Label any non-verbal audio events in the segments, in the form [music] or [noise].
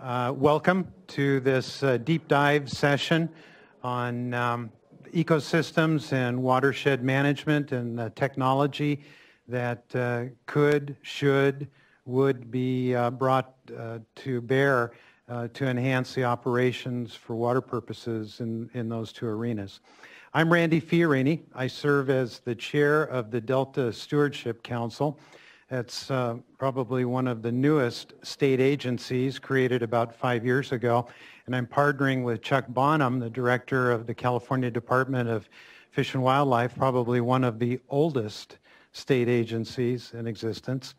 Uh, welcome to this uh, deep dive session on um, ecosystems and watershed management and the technology that uh, could, should, would be uh, brought uh, to bear to enhance the operations for water purposes in, in those two arenas. I'm Randy Fiorini. I serve as the chair of the Delta Stewardship Council. It's uh, probably one of the newest state agencies created about five years ago. And I'm partnering with Chuck Bonham, the director of the California Department of Fish and Wildlife, probably one of the oldest state agencies in existence.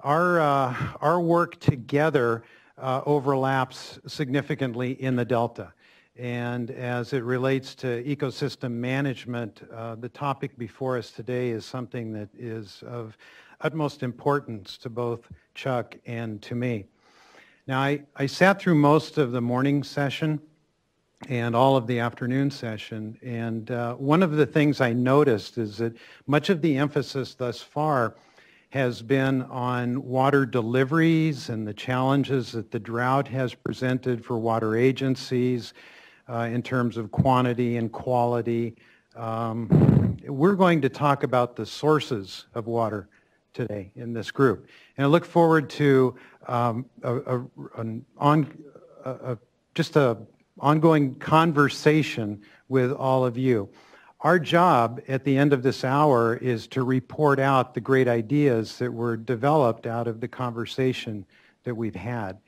Our, uh, our work together uh, overlaps significantly in the Delta. And as it relates to ecosystem management, uh, the topic before us today is something that is of utmost importance to both Chuck and to me. Now, I, I sat through most of the morning session and all of the afternoon session, and uh, one of the things I noticed is that much of the emphasis thus far has been on water deliveries and the challenges that the drought has presented for water agencies uh, in terms of quantity and quality. Um, we're going to talk about the sources of water today in this group. And I look forward to um, a, a, an on, a, just ongoing conversation with all of you. Our job at the end of this hour is to report out the great ideas that were developed out of the conversation that we've had.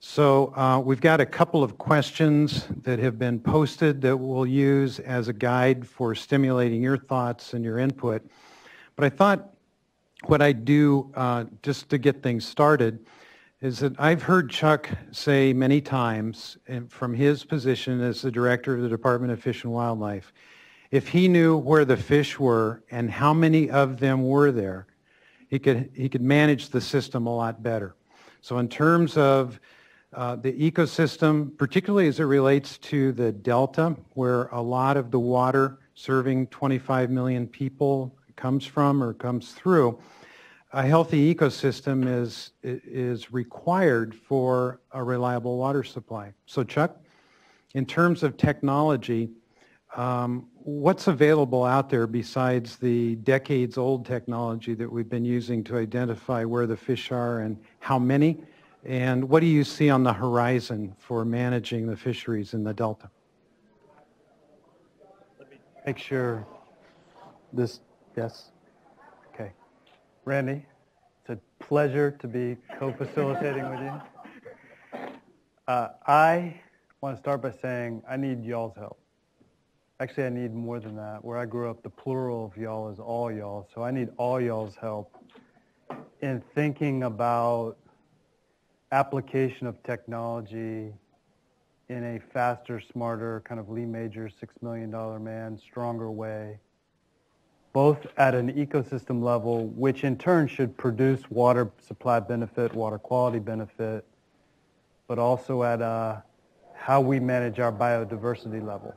So uh, we've got a couple of questions that have been posted that we'll use as a guide for stimulating your thoughts and your input. But I thought what I do uh, just to get things started is that I've heard Chuck say many times from his position as the director of the Department of Fish and Wildlife, if he knew where the fish were and how many of them were there, he could, he could manage the system a lot better. So in terms of uh, the ecosystem, particularly as it relates to the delta, where a lot of the water serving 25 million people comes from or comes through, a healthy ecosystem is, is required for a reliable water supply. So Chuck, in terms of technology, um, what's available out there besides the decades-old technology that we've been using to identify where the fish are and how many? And what do you see on the horizon for managing the fisheries in the Delta? Let me make sure this, yes? Okay. Randy, it's a pleasure to be co-facilitating with you. [laughs] Uh, I want to start by saying I need y'all's help. Actually, I need more than that. Where I grew up, the plural of y'all is all y'all. So I need all y'all's help in thinking about application of technology in a faster, smarter, kind of Lee Major, $6 million man, stronger way, both at an ecosystem level, which in turn should produce water supply benefit, water quality benefit, but also at uh, how we manage our biodiversity level.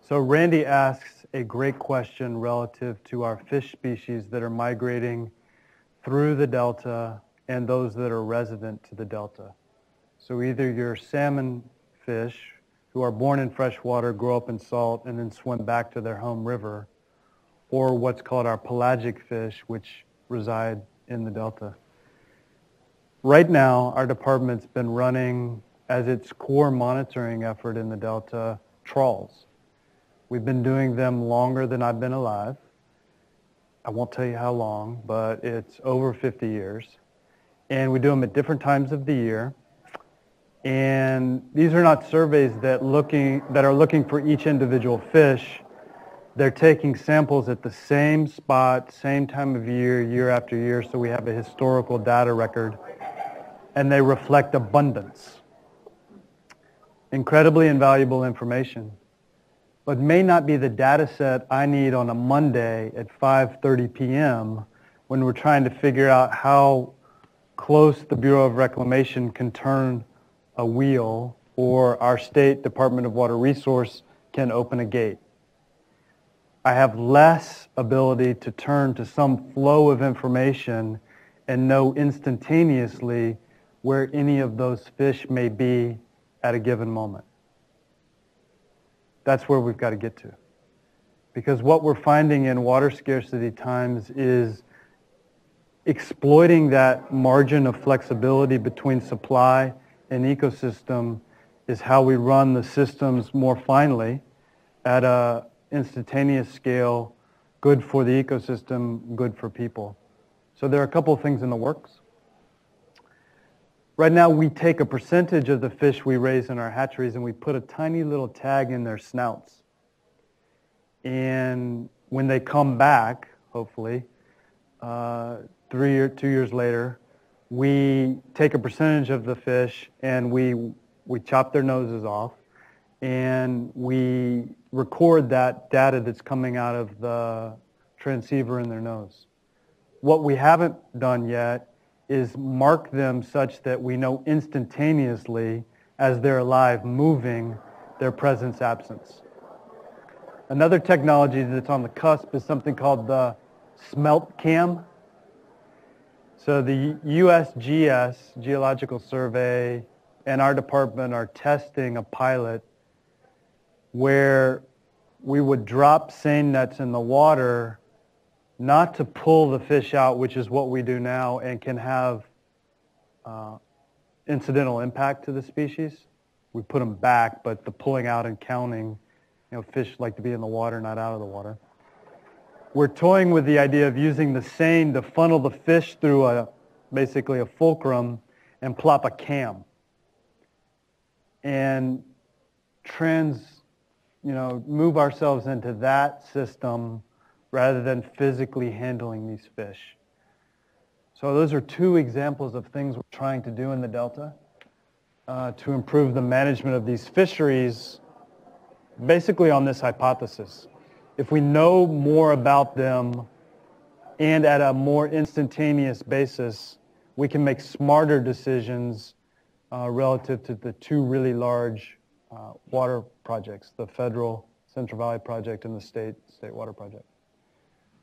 So Randy asks a great question relative to our fish species that are migrating through the delta and those that are resident to the delta. So either your salmon fish who are born in fresh water, grow up in salt, and then swim back to their home river, or what's called our pelagic fish, which reside in the delta. Right now, our department's been running as its core monitoring effort in the delta trawls. We've been doing them longer than I've been alive. I won't tell you how long, but it's over 50 years and we do them at different times of the year. And these are not surveys that looking that are looking for each individual fish. They're taking samples at the same spot, same time of year, year after year, so we have a historical data record, and they reflect abundance. Incredibly invaluable information, but may not be the data set I need on a Monday at 5.30 p.m. when we're trying to figure out how close the Bureau of Reclamation can turn a wheel or our state Department of Water Resource can open a gate. I have less ability to turn to some flow of information and know instantaneously where any of those fish may be at a given moment. That's where we've got to get to. Because what we're finding in water scarcity times is exploiting that margin of flexibility between supply and ecosystem is how we run the systems more finely at a instantaneous scale, good for the ecosystem, good for people. So there are a couple of things in the works. Right now we take a percentage of the fish we raise in our hatcheries and we put a tiny little tag in their snouts. And when they come back, hopefully, uh, three or two years later, we take a percentage of the fish and we we chop their noses off, and we record that data that's coming out of the transceiver in their nose. What we haven't done yet is mark them such that we know instantaneously as they're alive moving their presence absence. Another technology that's on the cusp is something called the smelt cam. So the USGS, Geological Survey, and our department are testing a pilot where we would drop seine nets in the water not to pull the fish out, which is what we do now, and can have uh, incidental impact to the species. We put them back, but the pulling out and counting, you know, fish like to be in the water, not out of the water. We're toying with the idea of using the seine to funnel the fish through a, basically a fulcrum and plop a cam and trans, you know, move ourselves into that system rather than physically handling these fish. So those are two examples of things we're trying to do in the Delta uh, to improve the management of these fisheries basically on this hypothesis. If we know more about them and at a more instantaneous basis, we can make smarter decisions uh, relative to the two really large uh, water projects, the federal Central Valley Project and the state state water project.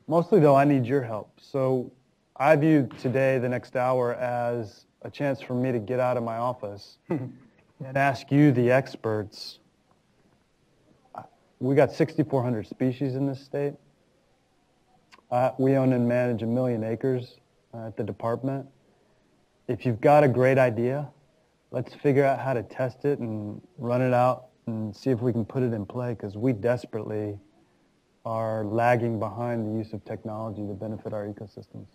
Mostly though, I need your help. So I view today, the next hour, as a chance for me to get out of my office [laughs] and ask you, the experts. We got 6,400 species in this state. Uh, we own and manage a million acres uh, at the department. If you've got a great idea, let's figure out how to test it and run it out and see if we can put it in play because we desperately are lagging behind the use of technology to benefit our ecosystems.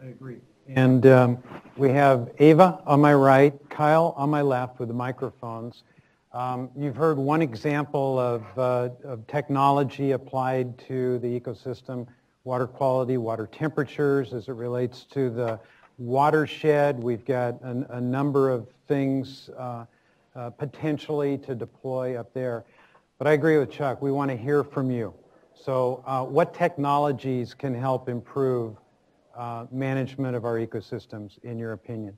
I agree. And um, we have Ava on my right, Kyle on my left with the microphones. Um, you've heard one example of, uh, of technology applied to the ecosystem, water quality, water temperatures as it relates to the watershed. We've got an, a number of things uh, uh, potentially to deploy up there. But I agree with Chuck. We want to hear from you. So uh, what technologies can help improve uh, management of our ecosystems, in your opinion?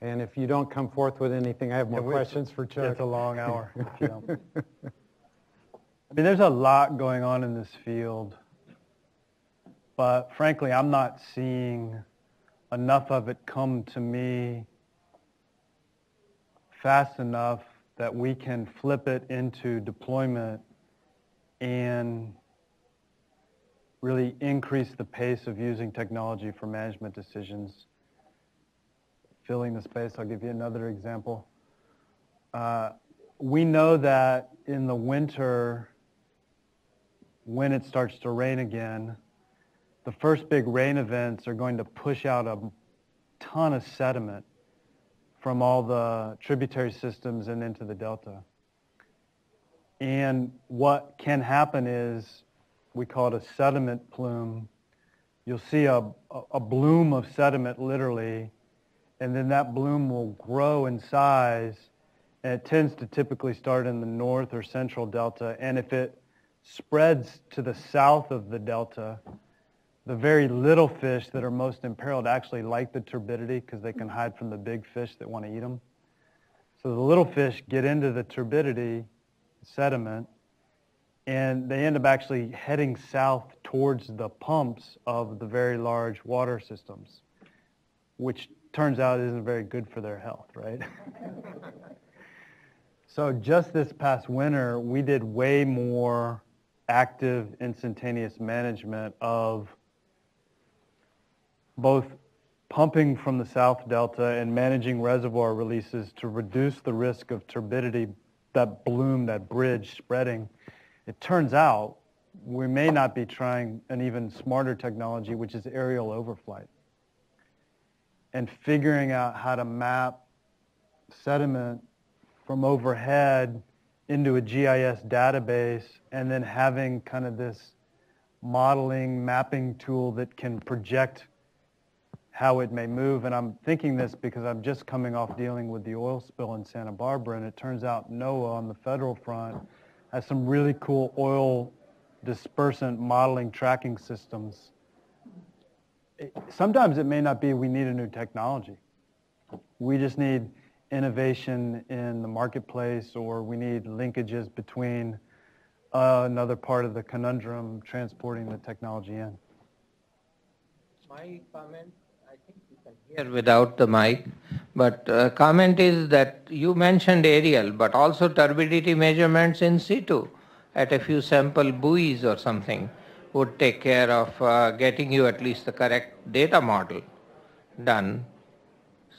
And if you don't come forth with anything, I have more yeah, questions for Chuck. It's a long hour. [laughs] I mean, there's a lot going on in this field. But frankly, I'm not seeing enough of it come to me fast enough that we can flip it into deployment and really increase the pace of using technology for management decisions. Filling the space, I'll give you another example. Uh, we know that in the winter, when it starts to rain again, the first big rain events are going to push out a ton of sediment from all the tributary systems and into the delta. And what can happen is, we call it a sediment plume. You'll see a, a bloom of sediment literally, and then that bloom will grow in size, and it tends to typically start in the north or central delta. And if it spreads to the south of the delta, the very little fish that are most imperiled actually like the turbidity because they can hide from the big fish that want to eat them. So the little fish get into the turbidity sediment and they end up actually heading south towards the pumps of the very large water systems. which turns out isn't very good for their health, right? [laughs] so just this past winter, we did way more active instantaneous management of both pumping from the South Delta and managing reservoir releases to reduce the risk of turbidity, that bloom, that bridge spreading. It turns out we may not be trying an even smarter technology, which is aerial overflight. And figuring out how to map sediment from overhead into a GIS database and then having kind of this modeling mapping tool that can project how it may move. And I'm thinking this because I'm just coming off dealing with the oil spill in Santa Barbara, and it turns out NOAA on the federal front has some really cool oil dispersant modeling tracking systems. sometimes it may not be we need a new technology. We just need innovation in the marketplace or we need linkages between uh, another part of the conundrum transporting the technology in. My comment, hear without the mic, but uh, comment is that you mentioned aerial, but also turbidity measurements in situ at a few sample buoys or something would take care of uh, getting you at least the correct data model done.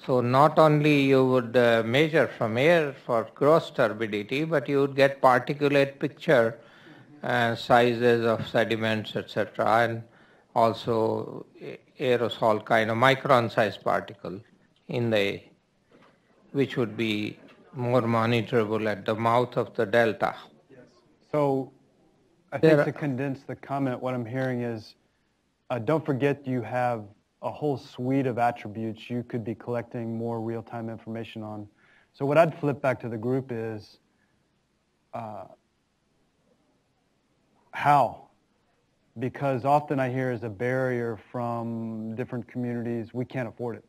So not only you would uh, measure from air for gross turbidity, but you would get particulate picture uh, sizes of sediments, etc., and also aerosol kind of micron size particle in the, which would be more monitorable at the mouth of the delta. Yes. So I think to condense the comment, what I'm hearing is, uh, don't forget you have a whole suite of attributes you could be collecting more real-time information on. So what I'd flip back to the group is, uh, how? Because often I hear as a barrier from different communities, we can't afford it.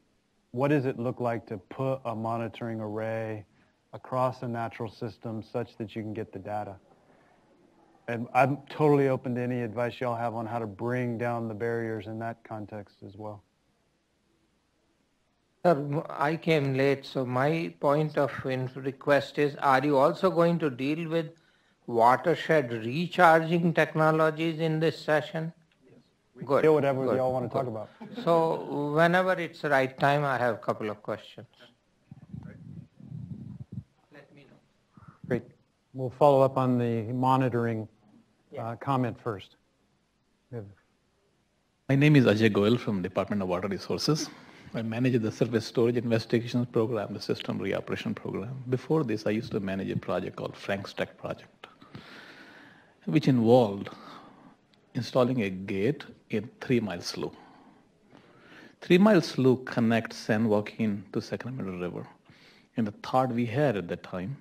What does it look like to put a monitoring array across a natural system such that you can get the data? And I'm totally open to any advice y'all have on how to bring down the barriers in that context as well. Sir, I came late, so my point of request is, are you also going to deal with watershed recharging technologies in this session? Yes. Good. whatever Good. y'all want to Good. talk about. So whenever it's the right time, I have a couple of questions. Let me know. Great. We'll follow up on the monitoring uh, comment first. My name is Ajay Goel from Department of Water Resources. I manage the Surface Storage Investigations Program, the System Reoperation Program. Before this, I used to manage a project called Franks Tract Project, which involved installing a gate in Three Mile Slough. Three Mile Slough connects San Joaquin to Sacramento River. And the thought we had at that time,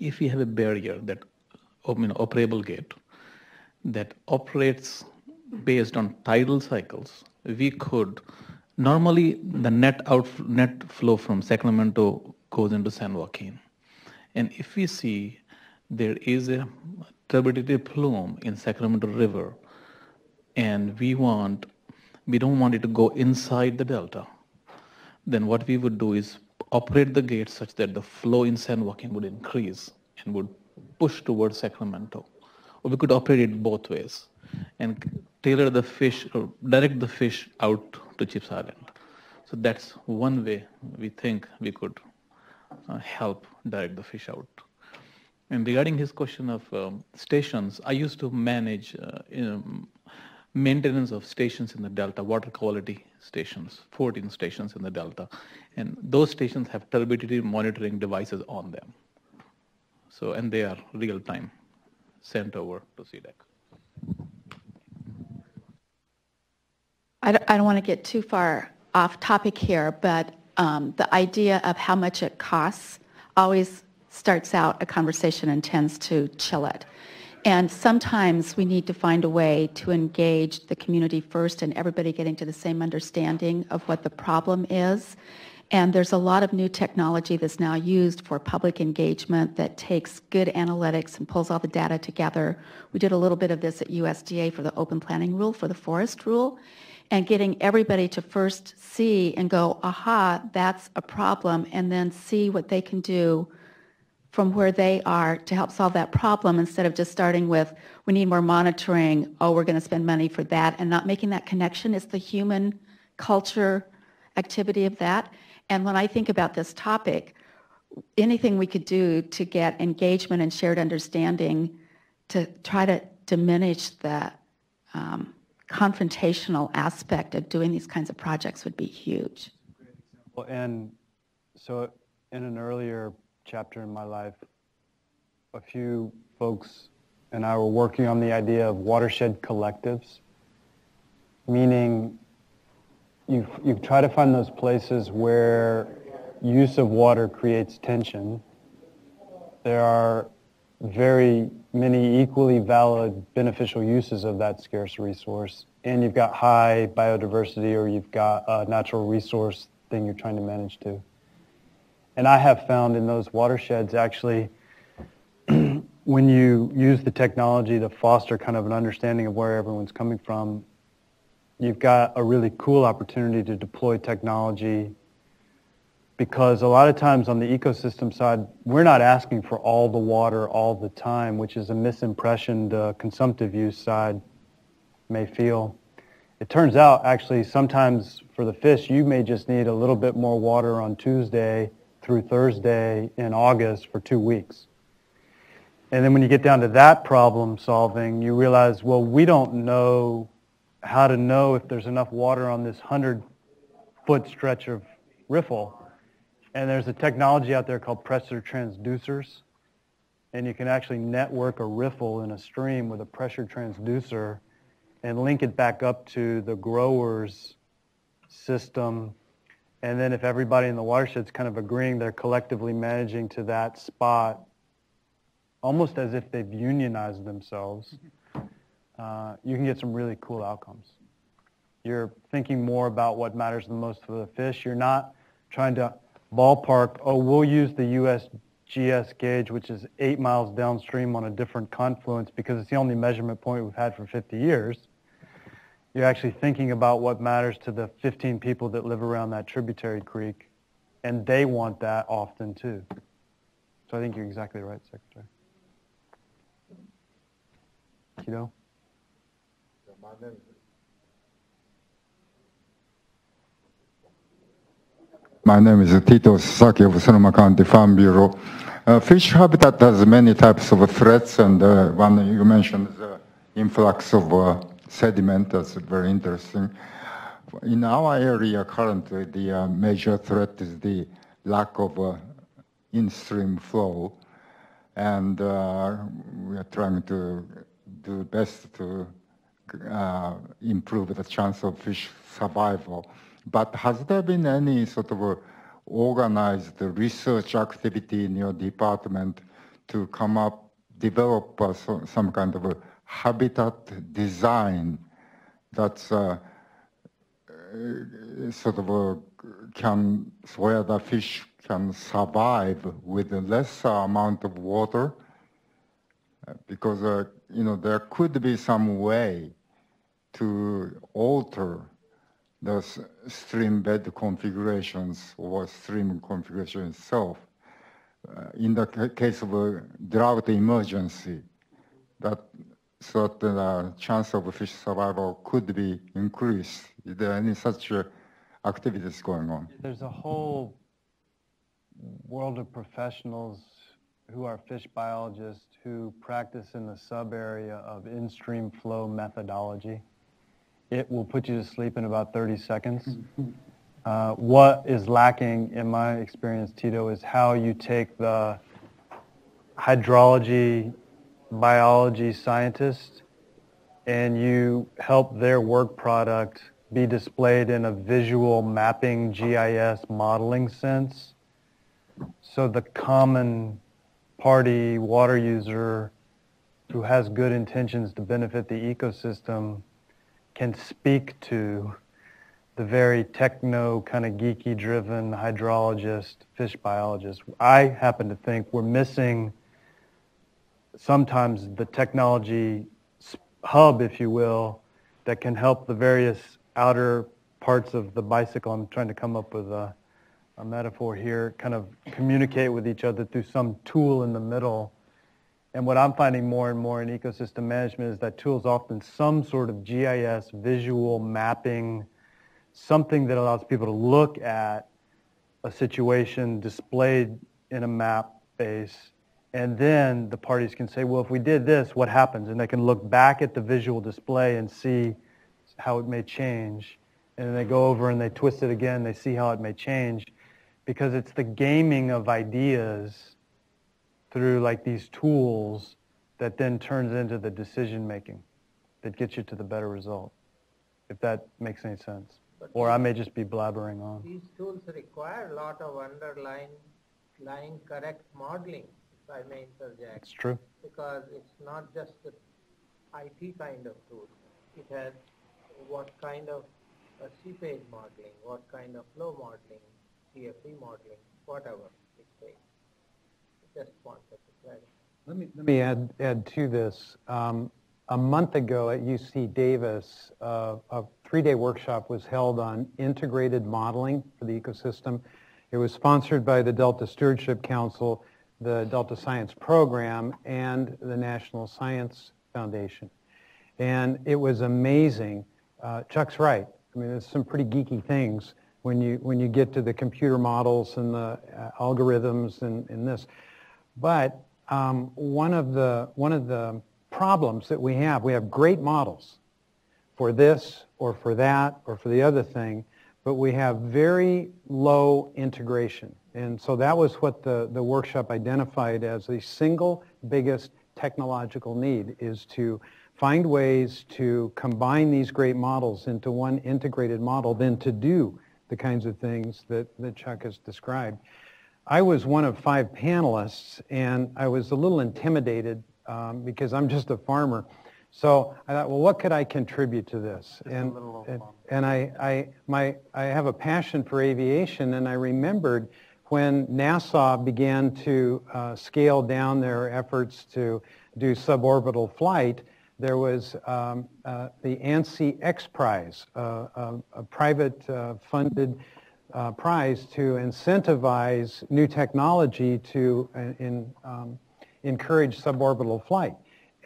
if we have a barrier that, you know, operable gate, that operates based on tidal cycles, we could normally the net out net flow from Sacramento goes into San Joaquin. And if we see there is a turbidity plume in Sacramento River and we want we don't want it to go inside the delta, then what we would do is operate the gate such that the flow in San Joaquin would increase and would push towards Sacramento or we could operate it both ways and tailor the fish or direct the fish out to Chipps Island. So that's one way we think we could uh, help direct the fish out. And regarding his question of um, stations, I used to manage uh, um, maintenance of stations in the Delta, water quality stations, 14 stations in the Delta. And those stations have turbidity monitoring devices on them. So, and they are real time sent over to CDEC. I don't, I don't want to get too far off topic here, but um, the idea of how much it costs always starts out a conversation and tends to chill it. And sometimes we need to find a way to engage the community first and everybody getting to the same understanding of what the problem is and there's a lot of new technology that's now used for public engagement that takes good analytics and pulls all the data together. We did a little bit of this at USDA for the open planning rule, for the forest rule. and getting everybody to first see and go, aha, that's a problem, and then see what they can do from where they are to help solve that problem instead of just starting with, we need more monitoring, oh, we're going to spend money for that, and not making that connection. It's the human culture activity of that. And when I think about this topic, anything we could do to get engagement and shared understanding to try to diminish the um, confrontational aspect of doing these kinds of projects would be huge. Well, and so in an earlier chapter in my life, a few folks and I were working on the idea of watershed collectives, meaning you you try to find those places where use of water creates tension. There are very many equally valid beneficial uses of that scarce resource, and you've got high biodiversity or you've got a natural resource thing you're trying to manage too. And I have found in those watersheds actually, [clears throat] when you use the technology to foster kind of an understanding of where everyone's coming from, you've got a really cool opportunity to deploy technology because a lot of times on the ecosystem side, we're not asking for all the water all the time, which is a misimpression the consumptive use side may feel. It turns out actually sometimes for the fish, you may just need a little bit more water on Tuesday through Thursday in August for two weeks. And then when you get down to that problem solving, you realize, well, we don't know how to know if there's enough water on this 100-foot stretch of riffle. And there's a technology out there called pressure transducers. And you can actually network a riffle in a stream with a pressure transducer and link it back up to the grower's system and then if everybody in the watershed's kind of agreeing they're collectively managing to that spot, almost as if they've unionized themselves, uh, you can get some really cool outcomes. You're thinking more about what matters the most for the fish. You're not trying to ballpark, oh, we'll use the USGS gauge, which is eight miles downstream on a different confluence because it's the only measurement point we've had for 50 years you're actually thinking about what matters to the 15 people that live around that tributary creek, and they want that often too. So I think you're exactly right, Secretary. Tito? My name is Tito Sasaki of Sonoma County Farm Bureau. Uh, fish habitat has many types of threats, and uh, one you mentioned is the influx of uh, sediment. That's very interesting. In our area currently, the uh, major threat is the lack of uh, in-stream flow. And uh, we are trying to do the best to uh, improve the chance of fish survival. But has there been any sort of organized research activity in your department to come up, develop uh, so, some kind of a habitat design that's uh, uh, sort of a, can where the fish can survive with a lesser amount of water uh, because uh, you know there could be some way to alter the stream bed configurations or stream configuration itself. Uh, in the case of a drought emergency, that so that the chance of fish survival could be increased. Is there any such uh, activities going on? There's a whole world of professionals who are fish biologists who practice in the sub-area of in-stream flow methodology. It will put you to sleep in about 30 seconds. Uh, what is lacking, in my experience, Tito, is how you take the hydrology biology scientist and you help their work product be displayed in a visual mapping GIS modeling sense so the common party water user who has good intentions to benefit the ecosystem can speak to the very techno kind of geeky driven hydrologist, fish biologist. I happen to think we're missing sometimes the technology hub, if you will, that can help the various outer parts of the bicycle. I'm trying to come up with a, a metaphor here, kind of communicate with each other through some tool in the middle. And what I'm finding more and more in ecosystem management is that tool is often some sort of GIS visual mapping, something that allows people to look at a situation displayed in a map base and then the parties can say, well, if we did this, what happens? And they can look back at the visual display and see how it may change. And then they go over and they twist it again. They see how it may change. Because it's the gaming of ideas through like these tools that then turns into the decision making that gets you to the better result. If that makes any sense. But Or I may just be blabbering on. These tools require a lot of underlying correct modeling, I may interject, It's true. because it's not just the IT kind of tool. It has what kind of uh, seepage modeling, what kind of flow modeling, CFD modeling, whatever it takes. Just wanted to clarify. Let me, let me add, add to this. Um, a month ago at UC Davis, uh, a three-day workshop was held on integrated modeling for the ecosystem. It was sponsored by the Delta Stewardship Council, the Delta Science Program, and the National Science Foundation. And it was amazing. Uh, Chuck's right. I mean, there's some pretty geeky things when you, when you get to the computer models and the uh, algorithms and, and this. But um, one of the one of the problems that we have, we have great models for this or for that or for the other thing, but we have very low integration. And so that was what the, the workshop identified as the single biggest technological need is to find ways to combine these great models into one integrated model, then to do the kinds of things that, that Chuck has described. I was one of five panelists, and I was a little intimidated um, because I'm just a farmer. So I thought, well, what could I contribute to this? and and, and I, I, my, I have a passion for aviation, and I remembered when NASA began to uh, scale down their efforts to do suborbital flight, there was um, uh, the Ansari X Prize, uh, a, a private uh, funded uh, prize to incentivize new technology to uh, in, um, encourage suborbital flight.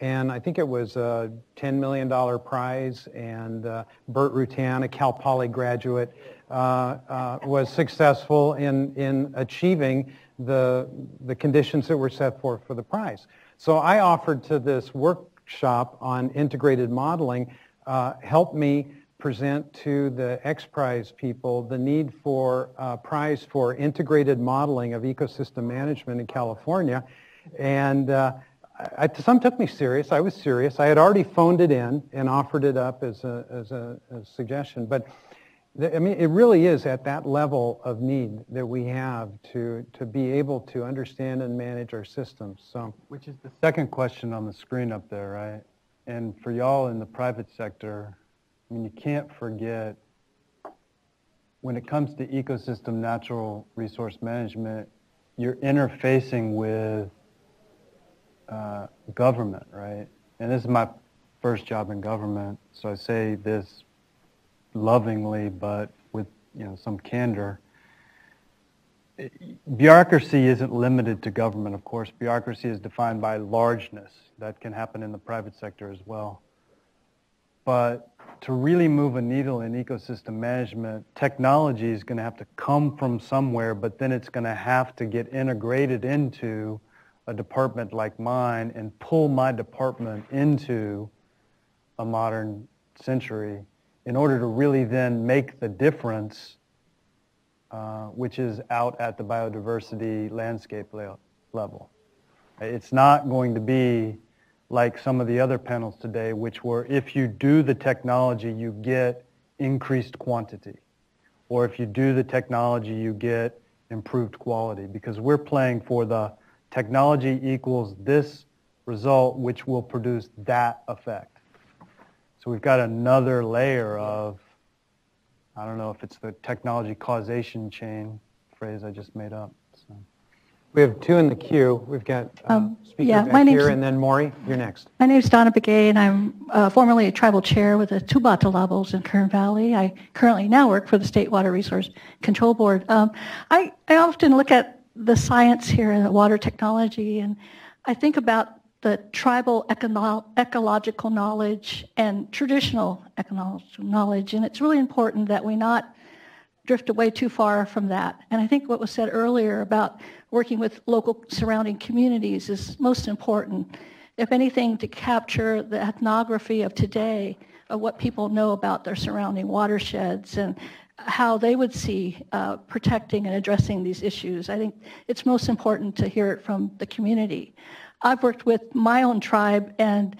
And I think it was a $10 million prize, and uh, Burt Rutan, a Cal Poly graduate, uh, uh, was successful in, in achieving the, the conditions that were set forth for the prize. So I offered to this workshop on integrated modeling, uh, help me present to the X Prize people the need for a prize for integrated modeling of ecosystem management in California. And uh, I, some took me serious. I was serious. I had already phoned it in and offered it up as a, as a, a suggestion. But I mean, it really is at that level of need that we have to, to be able to understand and manage our systems. So, Which is the second question on the screen up there, right? And for y'all in the private sector, I mean, you can't forget when it comes to ecosystem natural resource management, you're interfacing with uh, government, right? And this is my first job in government, so I say this lovingly, but with you know some candor. Bureaucracy isn't limited to government, of course. Bureaucracy is defined by largeness. That can happen in the private sector as well. But to really move a needle in ecosystem management, technology is going to have to come from somewhere, but then it's going to have to get integrated into a department like mine and pull my department into a modern century in order to really then make the difference, uh, which is out at the biodiversity landscape level. It's not going to be like some of the other panels today, which were if you do the technology, you get increased quantity. Or if you do the technology, you get improved quality. Because we're playing for the technology equals this result, which will produce that effect. So we've got another layer of, I don't know if it's the technology causation chain phrase I just made up. So. We have two in the queue. We've got uh, Um, speaker yeah, my back name's- here, and then Maury, you're next. My name's Donna Begay, and I'm uh, formerly a tribal chair with the Tubatulabals in Kern Valley. I currently now work for the State Water Resource Control Board. Um, I, I often look at the science here and the water technology, and I think about the tribal econo- ecological knowledge and traditional ecological knowledge, and it's really important that we not drift away too far from that. And I think what was said earlier about working with local surrounding communities is most important. If anything, to capture the ethnography of today, of what people know about their surrounding watersheds and how they would see uh, protecting and addressing these issues. I think it's most important to hear it from the community. I've worked with my own tribe and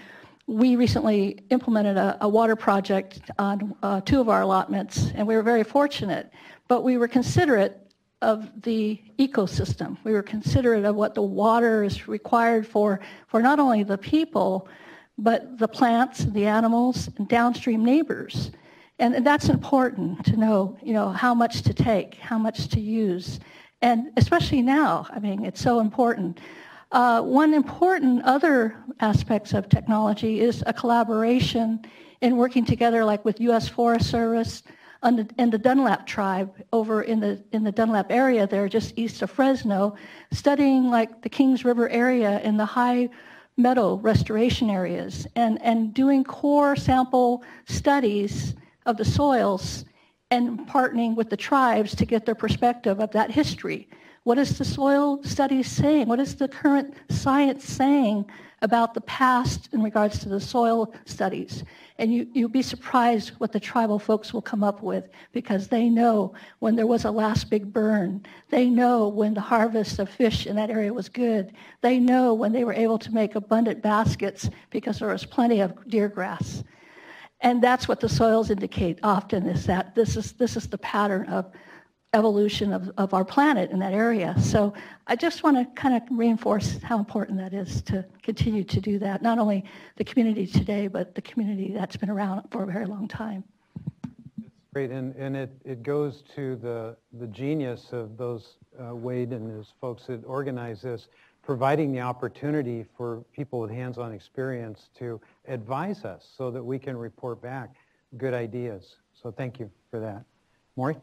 we recently implemented a, a water project on uh, two of our allotments, and we were very fortunate. But we were considerate of the ecosystem. We were considerate of what the water is required for, for not only the people, but the plants, the animals, and downstream neighbors. And, and that's important to know, you know, how much to take, how much to use. And especially now, I mean, it's so important. Uh, one important other aspects of technology is a collaboration in working together like with U.S. Forest Service and the, and the Dunlap tribe over in the, in the Dunlap area there just east of Fresno, studying like the Kings River area and the high meadow restoration areas and, and doing core sample studies of the soils and partnering with the tribes to get their perspective of that history. What is the soil study saying? What is the current science saying about the past in regards to the soil studies? And you, you'll be surprised what the tribal folks will come up with because they know when there was a last big burn. They know when the harvest of fish in that area was good. They know when they were able to make abundant baskets because there was plenty of deer grass. And that's what the soils indicate often is that this is, this is the pattern of evolution of, of our planet in that area. So I just want to kind of reinforce how important that is to continue to do that, not only the community today, but the community that's been around for a very long time. Great, and, and it, it goes to the, the genius of those, uh, Wade and his folks that organize this, providing the opportunity for people with hands-on experience to advise us so that we can report back good ideas. So thank you for that. Maury?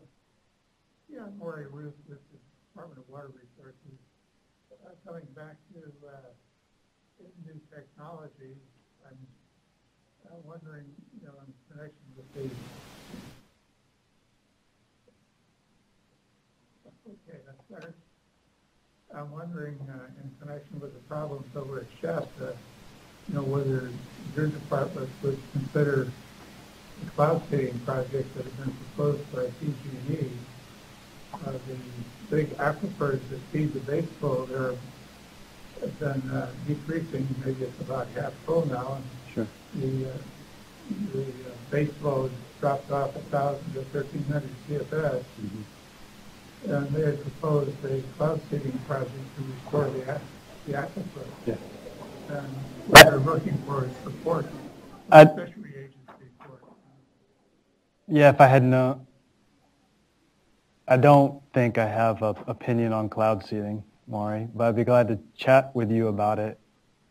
Yeah, I'm Maury Ruth with the Department of Water Resources. Uh, Coming back to uh, new technology, I'm uh, wondering, you know, in connection with the, okay, that's better. I'm wondering, uh, in connection with the problems over at Shasta, you know, whether your department would consider the cloud seeding project that has been proposed by PG&E uh, the big aquifers that feed the base flow there have been uh, decreasing. Maybe it's about half full now. And Sure. the uh, the uh, base flow dropped off 1,000 to 1,300 CFS. And they had proposed a cloud seeding project to restore the, the aquifer. Yeah. And what they're looking for is support, I- fishery agency for it. Yeah, if I had no, I don't think I have an opinion on cloud seeding, Maury, but I'd be glad to chat with you about it.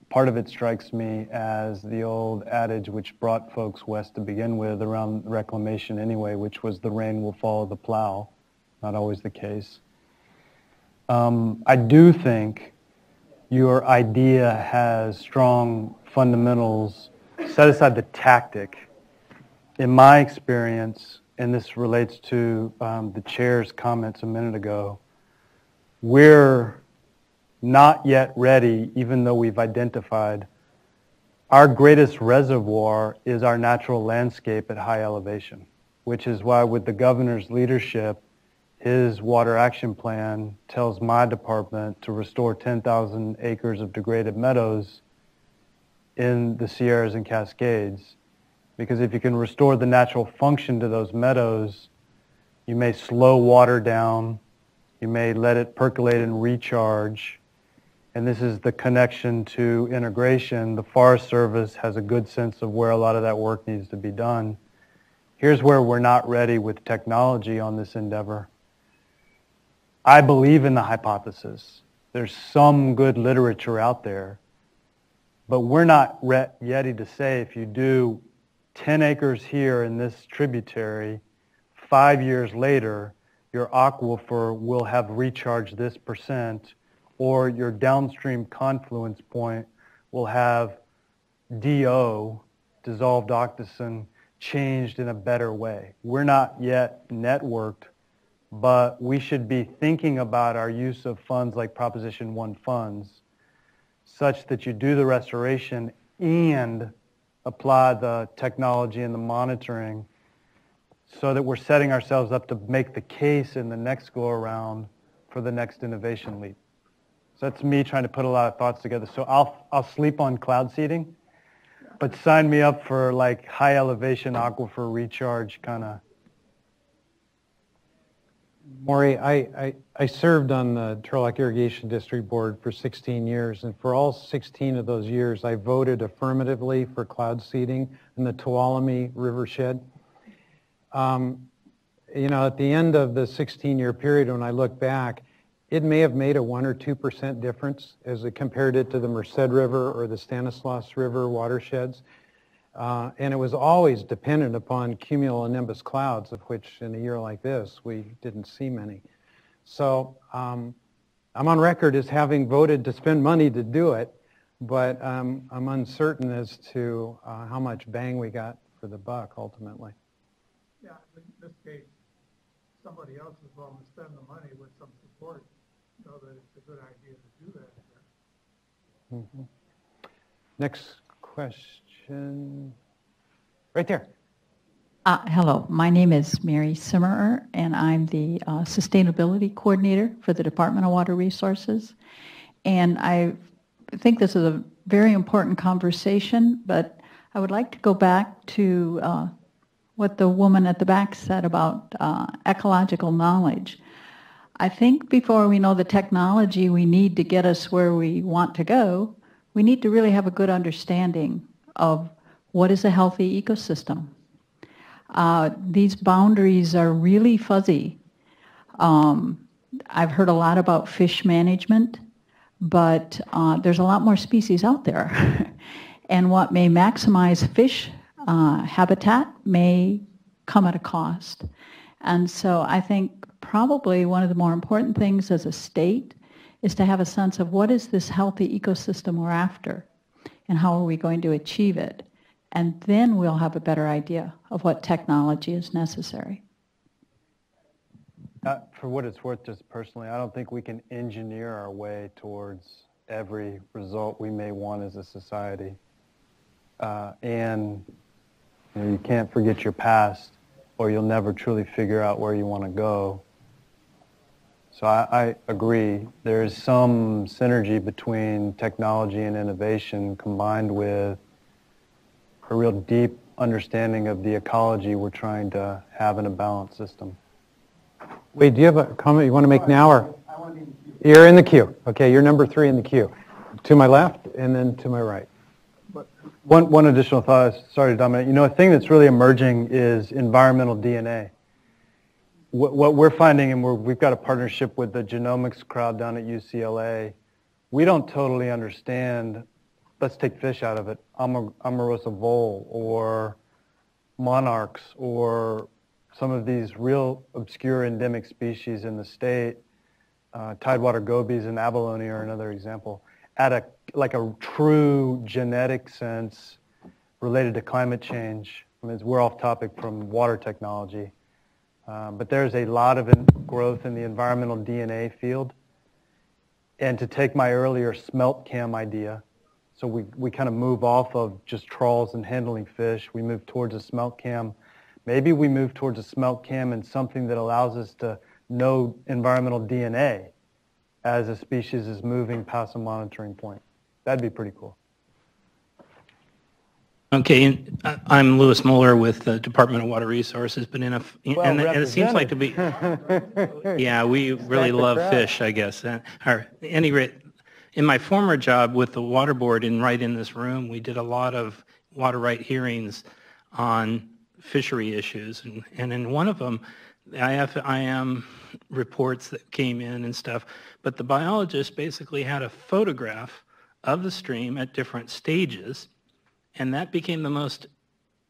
Part of it strikes me as the old adage which brought folks west to begin with around reclamation anyway, which was the rain will follow the plow. Not always the case. Um, I do think your idea has strong fundamentals. Set aside the tactic in my experience, and this relates to um, the chair's comments a minute ago, we're not yet ready, even though we've identified our greatest reservoir is our natural landscape at high elevation, which is why with the governor's leadership, his water action plan tells my department to restore 10,000 acres of degraded meadows in the Sierras and Cascades because if you can restore the natural function to those meadows, you may slow water down, you may let it percolate and recharge, and this is the connection to integration. The Forest Service has a good sense of where a lot of that work needs to be done. Here's where we're not ready with technology on this endeavor. I believe in the hypothesis There's some good literature out there, but we're not re- ready to say if you do 10 acres here in this tributary, five years later, your aquifer will have recharged this percent, or your downstream confluence point will have DO, dissolved oxygen, changed in a better way. We're not yet networked, but we should be thinking about our use of funds like Proposition 1 funds such that you do the restoration and apply the technology and the monitoring so that we're setting ourselves up to make the case in the next go around for the next innovation leap. So that's me trying to put a lot of thoughts together. So I'll, I'll sleep on cloud seeding, but sign me up for like high elevation aquifer recharge kind of. Maury, I, I, I served on the Turlock Irrigation District Board for 16 years, and for all 16 of those years, I voted affirmatively for cloud seeding in the Tuolumne Rivershed. Um, you know, at the end of the 16-year period, when I look back, it may have made a 1 or 2% difference as it compared it to the Merced River or the Stanislaus River watersheds. Uh, and it was always dependent upon cumulonimbus clouds, of which in a year like this, we didn't see many. So um, I'm on record as having voted to spend money to do it, but um, I'm uncertain as to uh, how much bang we got for the buck ultimately. Yeah, in this case, somebody else is willing to spend the money with some support, know that it's a good idea to do that. Mm-hmm. Next question. Right there. Uh, hello, my name is Mary Simmerer, and I'm the uh, Sustainability Coordinator for the Department of Water Resources. And I think this is a very important conversation, but I would like to go back to uh, what the woman at the back said about uh, ecological knowledge. I think before we know the technology we need to get us where we want to go, we need to really have a good understanding of what is a healthy ecosystem. Uh, these boundaries are really fuzzy. Um, I've heard a lot about fish management, but uh, there's a lot more species out there. [laughs] and what may maximize fish uh, habitat may come at a cost. And so I think probably one of the more important things as a state is to have a sense of what is this healthy ecosystem we're after and how are we going to achieve it. And then we'll have a better idea of what technology is necessary. Uh, for what it's worth, just personally, I don't think we can engineer our way towards every result we may want as a society. Uh, and you, know, you can't forget your past or you'll never truly figure out where you want to go. So I, I, agree. There is some synergy between technology and innovation combined with a real deep understanding of the ecology we're trying to have in a balanced system. Wait, do you have a comment you want to make now or? You're in the queue. Okay, you're number three in the queue. To my left and then to my right. One, one additional thought, sorry to dominate. You know, a thing that's really emerging is environmental DNA. What, what we're finding, and we have got a partnership with the genomics crowd down at UCLA, we don't totally understand, let's take fish out of it, Amar, vole or monarchs or some of these real obscure endemic species in the state. Uh, tidewater gobies and abalone are another example at a like a true genetic sense related to climate change. I mean, we're off topic from water technology, um, but there's a lot of growth in the environmental DNA field. And to take my earlier smelt cam idea, so we, we kind of move off of just trawls and handling fish. We move towards a smelt cam. Maybe we move towards a smelt cam and something that allows us to know environmental DNA as a species is moving past a monitoring point. That'd be pretty cool. Okay, I'm Lewis Muller with the Department of Water Resources, but in a well and, and, it seems like to be, [laughs] yeah, we really love fish, I guess. Uh, or any rate, in my former job with the Water Board and right in this room, we did a lot of water right hearings on fishery issues, and, and in one of them, the IFIM reports that came in and stuff, but the biologist basically had a photograph of the stream at different stages, and that became the most,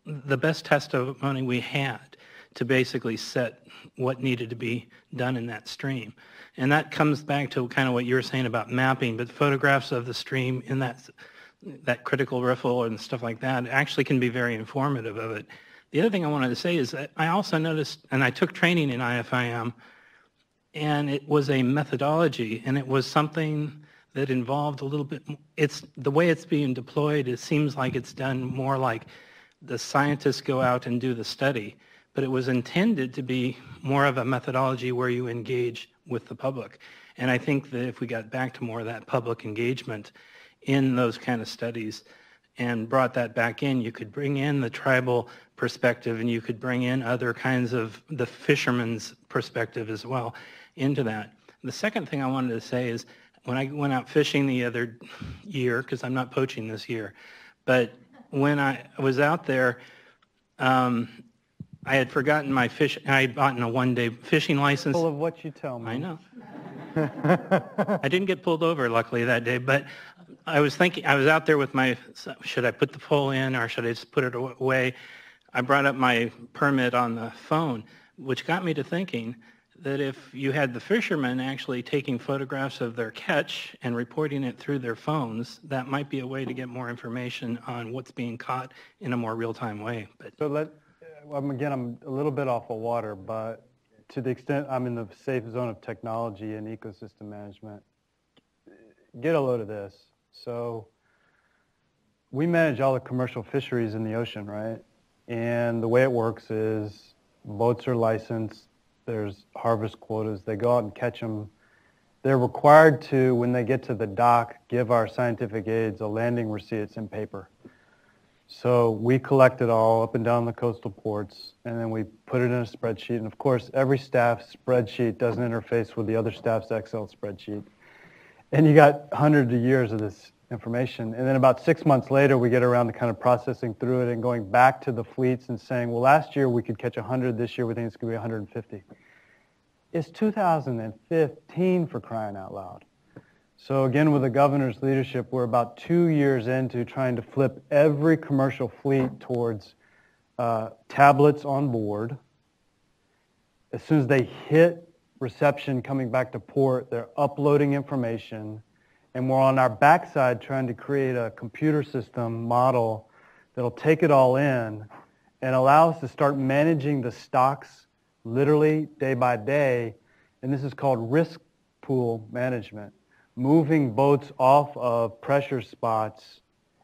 the best testimony we had to basically set what needed to be done in that stream. And that comes back to kind of what you were saying about mapping, but photographs of the stream in that that critical riffle and stuff like that actually can be very informative of it. The other thing I wanted to say is that I also noticed, and I took training in IFIM, and it was a methodology, and it was something that involved a little bit, it's the way it's being deployed, it seems like it's done more like the scientists go out and do the study, but it was intended to be more of a methodology where you engage with the public. And I think that if we got back to more of that public engagement in those kind of studies and brought that back in, you could bring in the tribal perspective and you could bring in other kinds of the fisherman's perspective as well into that. The second thing I wanted to say is when I went out fishing the other year, because I'm not poaching this year, but when I was out there, um, I had forgotten my fish. I had bought a one-day fishing license. Full of what you tell me. I know. [laughs] I didn't get pulled over, luckily, that day. But I was thinking, I was out there with my, should I put the pole in or should I just put it away? I brought up my permit on the phone, which got me to thinking that if you had the fishermen actually taking photographs of their catch and reporting it through their phones, that might be a way to get more information on what's being caught in a more real-time way. But so let, uh, well, again, I'm a little bit off of water, but to the extent I'm in the safe zone of technology and ecosystem management, get a load of this. So we manage all the commercial fisheries in the ocean, right? And the way it works is boats are licensed, there's harvest quotas, they go out and catch them. They're required to, when they get to the dock, give our scientific aides a landing receipt, in paper. So we collect it all up and down the coastal ports, and then we put it in a spreadsheet. And of course, every staff spreadsheet doesn't interface with the other staff's Excel spreadsheet. And you got hundreds of years of this information. And then about six months later, we get around to kind of processing through it and going back to the fleets and saying, well, last year we could catch 100. This year we think it's going to be 150. It's 2015 for crying out loud. So again, with the governor's leadership, we're about two years into trying to flip every commercial fleet towards uh, tablets on board. As soon as they hit reception coming back to port, they're uploading information, and we're on our backside trying to create a computer system model that'll take it all in and allow us to start managing the stocks literally day by day. And this is called risk pool management moving boats off of pressure spots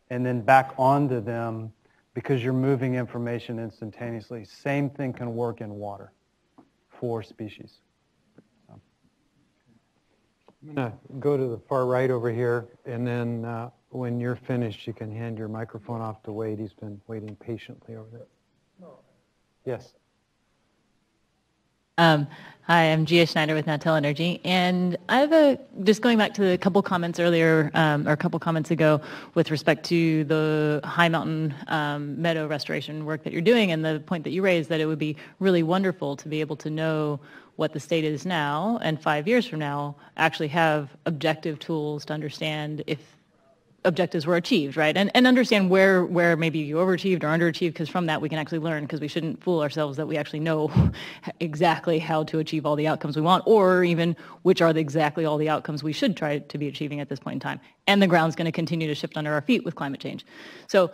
and then back onto them because you're moving information instantaneously. Same thing can work in water for species. I'm going to go to the far right over here, and then uh, when you're finished, you can hand your microphone off to Wade. He's been waiting patiently over there. Yes. Um, hi, I'm Gia Schneider with Natel Energy, and I have a just going back to a couple comments earlier um, or a couple comments ago with respect to the high mountain um, meadow restoration work that you're doing, and the point that you raised that it would be really wonderful to be able to know what the state is now and five years from now actually have objective tools to understand if objectives were achieved, right? And, and understand where, where maybe you overachieved or underachieved, because from that we can actually learn, because we shouldn't fool ourselves that we actually know [laughs] exactly how to achieve all the outcomes we want, or even which are the, exactly all the outcomes we should try to be achieving at this point in time. And the ground's going to continue to shift under our feet with climate change. So,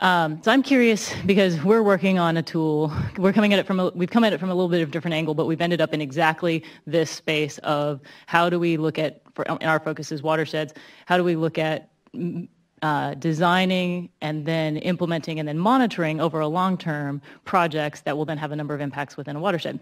um, so I'm curious because we're working on a tool. We're coming at it from a, we've come at it from a little bit of different angle, but we've ended up in exactly this space of how do we look at, for, our focus is watersheds, how do we look at uh, designing and then implementing and then monitoring over a long term projects that will then have a number of impacts within a watershed.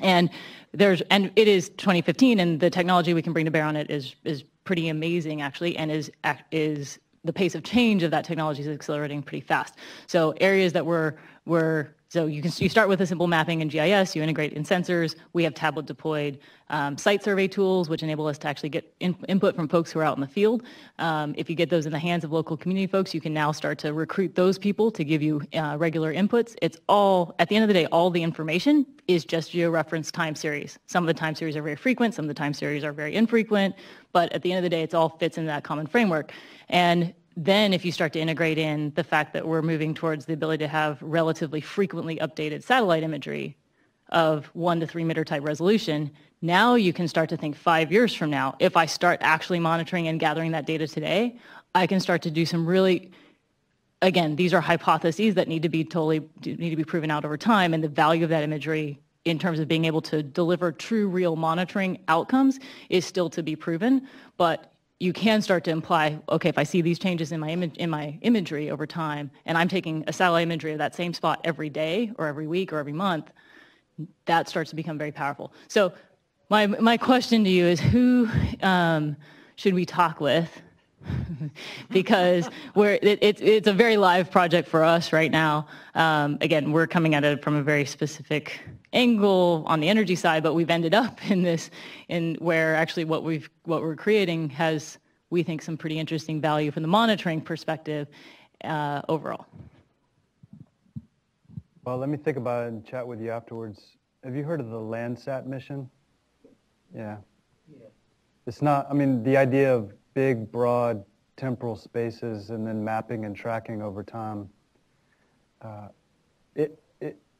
And there's and it is 2015 and the technology we can bring to bear on it is is pretty amazing actually and is is the pace of change of that technology is accelerating pretty fast. So areas that were were So you can you start with a simple mapping in GIS, you integrate in sensors. We have tablet deployed um, site survey tools, which enable us to actually get in, input from folks who are out in the field. Um, if you get those in the hands of local community folks, you can now start to recruit those people to give you uh, regular inputs. It's all, at the end of the day, all the information is just georeferenced time series. Some of the time series are very frequent, some of the time series are very infrequent, but at the end of the day, it's all fits in that common framework. And then if you start to integrate in the fact that we're moving towards the ability to have relatively frequently updated satellite imagery of one to three meter type resolution, now you can start to think five years from now, if I start actually monitoring and gathering that data today, I can start to do some really, again, these are hypotheses that need to be totally, need to be proven out over time and the value of that imagery in terms of being able to deliver true real monitoring outcomes is still to be proven, but you can start to imply, okay, if I see these changes in my, in my imagery over time, and I'm taking a satellite imagery of that same spot every day or every week or every month, that starts to become very powerful. So my, my question to you is who um, should we talk with? [laughs] because we're, it, it, it's a very live project for us right now. Um, again, we're coming at it from a very specific angle on the energy side, but we've ended up in this, in where actually what we've what we're creating has, we think, some pretty interesting value from the monitoring perspective uh, overall. Well, let me think about it and chat with you afterwards. Have you heard of the Landsat mission? Yeah. yeah. It's not, I mean, the idea of big, broad temporal spaces and then mapping and tracking over time. Uh, it,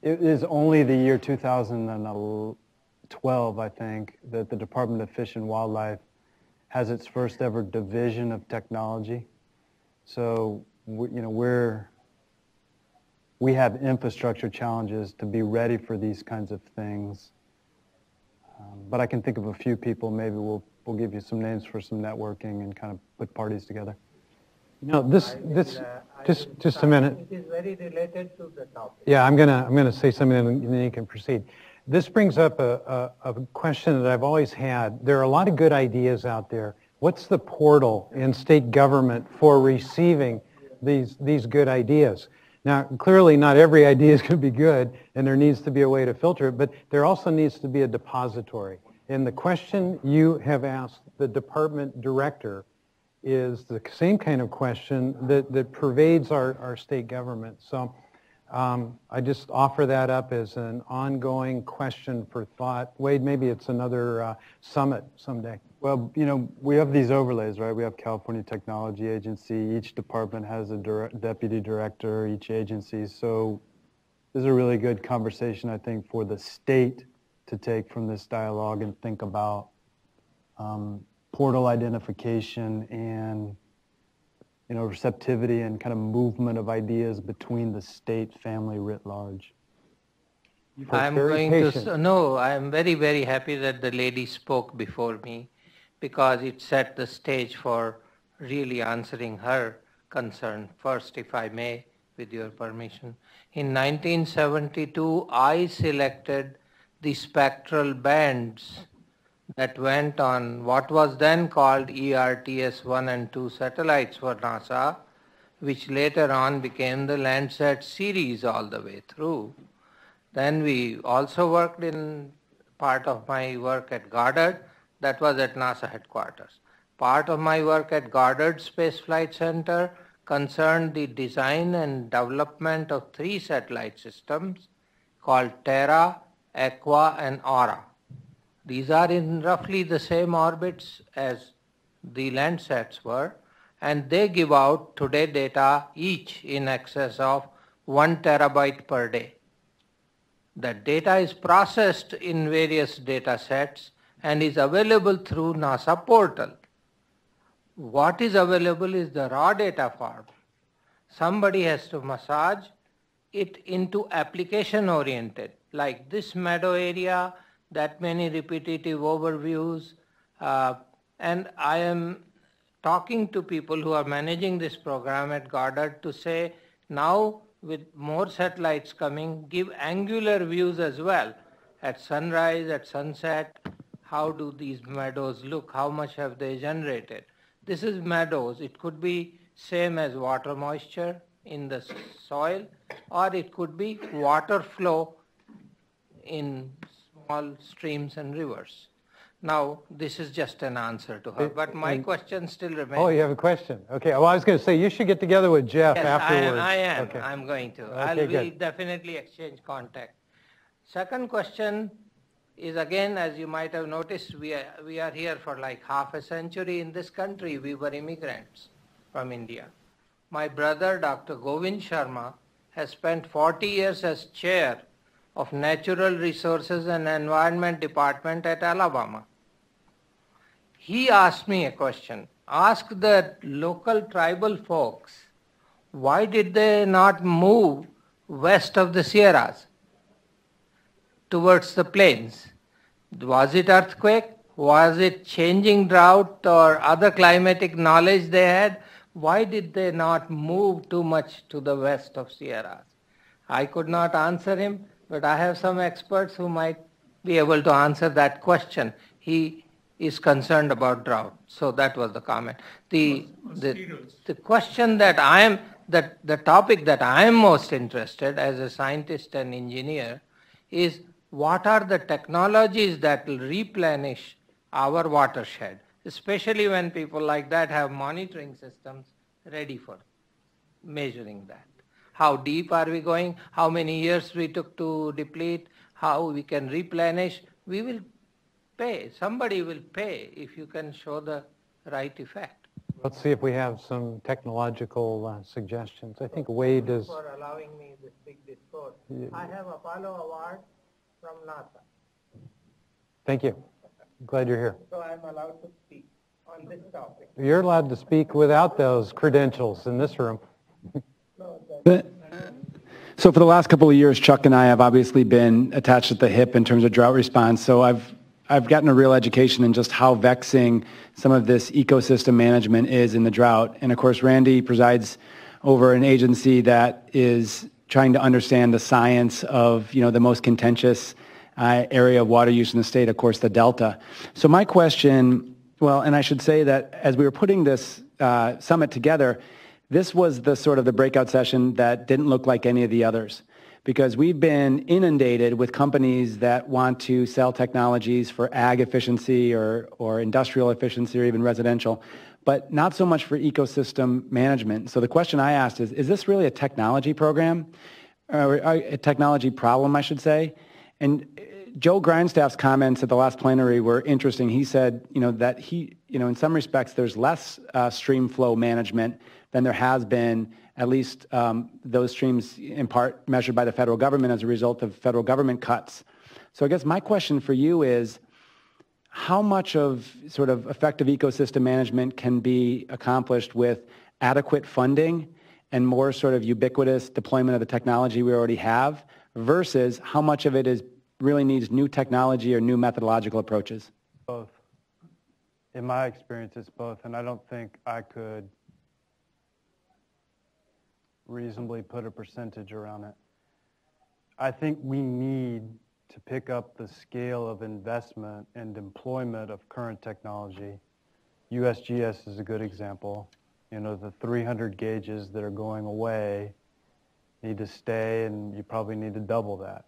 it is only the year 2012, I think, that the Department of Fish and Wildlife has its first ever division of technology. So, you know, we're, we have infrastructure challenges to be ready for these kinds of things. Um, but I can think of a few people, maybe we'll, we'll give you some names for some networking and kind of put parties together. No, this, this, uh, just, just a minute. It is very related to the topic. Yeah, I'm gonna, I'm gonna say something and then you can proceed. This brings up a, a, a question that I've always had. There are a lot of good ideas out there. What's the portal in state government for receiving these, these good ideas? Now, clearly not every idea is going to be good, and there needs to be a way to filter it, but there also needs to be a depository. And the question you have asked the department director is the same kind of question that, that pervades our, our state government. So um, I just offer that up as an ongoing question for thought. Wade, maybe it's another uh, summit someday. Well, you know, we have these overlays, right? We have California Technology Agency. Each department has a deputy director, each agency. So this is a really good conversation, I think, for the state to take from this dialogue and think about um, portal identification and you know receptivity and kind of movement of ideas between the state family writ large. I'm going patient. to no. I'm very very happy that the lady spoke before me, because it set the stage for really answering her concern first, if I may, with your permission. In 1972, I selected the spectral bands that went on what was then called ERTS-1 and 2 satellites for NASA, which later on became the Landsat series all the way through. Then we also worked in part of my work at Goddard, that was at NASA headquarters. Part of my work at Goddard Space Flight Center concerned the design and development of three satellite systems called Terra, Aqua and Aura. These are in roughly the same orbits as the Landsats were and they give out today data each in excess of 1 terabyte per day. The data is processed in various data sets and is available through NASA portal. What is available is the raw data form. Somebody has to massage it into application oriented like this meadow area that many repetitive overviews uh, and I am talking to people who are managing this program at Goddard to say now with more satellites coming give angular views as well. At sunrise, at sunset, how do these meadows look, how much have they generated. This is meadows, it could be same as water moisture in the soil or it could be water flow in small streams and rivers. Now, this is just an answer to her, but my question still oh, remains. Oh, you have a question? Okay, well, I was going to say, you should get together with Jeff yes, afterwards. I am, I am. Okay. I'm going to. Okay, I'll we'll definitely exchange contact. Second question is again, as you might have noticed, we are, we are here for like half a century in this country. We were immigrants from India. My brother, Dr. Govind Sharma, has spent 40 years as chair of Natural Resources and Environment Department at Alabama. He asked me a question. Ask the local tribal folks, why did they not move west of the Sierras towards the plains? Was it earthquake? Was it changing drought or other climatic knowledge they had? Why did they not move too much to the west of Sierras? I could not answer him, but I have some experts who might be able to answer that question. He is concerned about drought. So that was the comment. The, the, the question that I am, that the topic that I am most interested as a scientist and engineer is what are the technologies that will replenish our watershed, especially when people like that have monitoring systems ready for measuring that. How deep are we going? How many years we took to deplete? How we can replenish? We will pay. Somebody will pay if you can show the right effect. Let's see if we have some technological uh, suggestions. I think Wade is... For allowing me to speak this big discourse. I have Apollo Award from NASA. Thank you. Glad you're here. So I'm allowed to speak on this topic. You're allowed to speak without those credentials in this room. So for the last couple of years, Chuck and I have obviously been attached at the hip in terms of drought response. So I've I've gotten a real education in just how vexing some of this ecosystem management is in the drought. And of course, Randy presides over an agency that is trying to understand the science of you know the most contentious uh, area of water use in the state, of course, the delta. So my question, well, and I should say that as we were putting this uh, summit together, this was the sort of the breakout session that didn't look like any of the others because we've been inundated with companies that want to sell technologies for ag efficiency or, or industrial efficiency or even residential, but not so much for ecosystem management. So the question I asked is, is this really a technology program? Or a technology problem, I should say? And Joe Grindstaff's comments at the last plenary were interesting. He said, you know, that he, you know, in some respects, there's less uh, stream flow management than there has been, at least um, those streams in part measured by the federal government as a result of federal government cuts. So I guess my question for you is, how much of sort of effective ecosystem management can be accomplished with adequate funding and more sort of ubiquitous deployment of the technology we already have versus how much of it is really needs new technology or new methodological approaches? Both. In my experience, it's both, and I don't think I could reasonably put a percentage around it. I think we need to pick up the scale of investment and deployment of current technology. USGS is a good example. You know, the 300 gauges that are going away need to stay and you probably need to double that.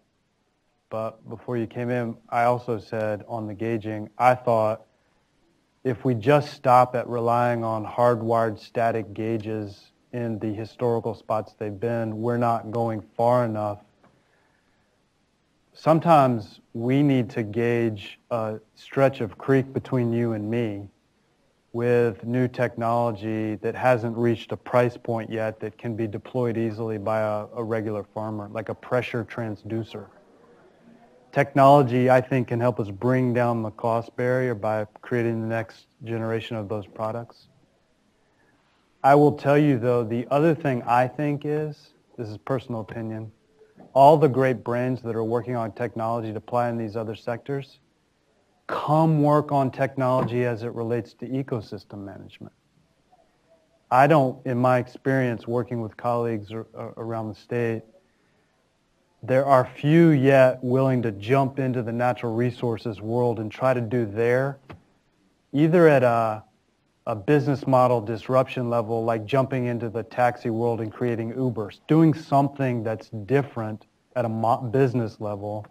But before you came in, I also said on the gauging, I thought if we just stop at relying on hardwired static gauges in the historical spots they've been, we're not going far enough. Sometimes we need to gauge a stretch of creek between you and me with new technology that hasn't reached a price point yet that can be deployed easily by a, a regular farmer, like a pressure transducer. Technology, I think, can help us bring down the cost barrier by creating the next generation of those products. I will tell you, though, the other thing I think is, this is personal opinion, all the great brains that are working on technology to apply in these other sectors, come work on technology as it relates to ecosystem management. I don't, in my experience working with colleagues around the state, there are few yet willing to jump into the natural resources world and try to do there, either at a a business model disruption level, like jumping into the taxi world and creating Ubers, doing something that's different at a business level,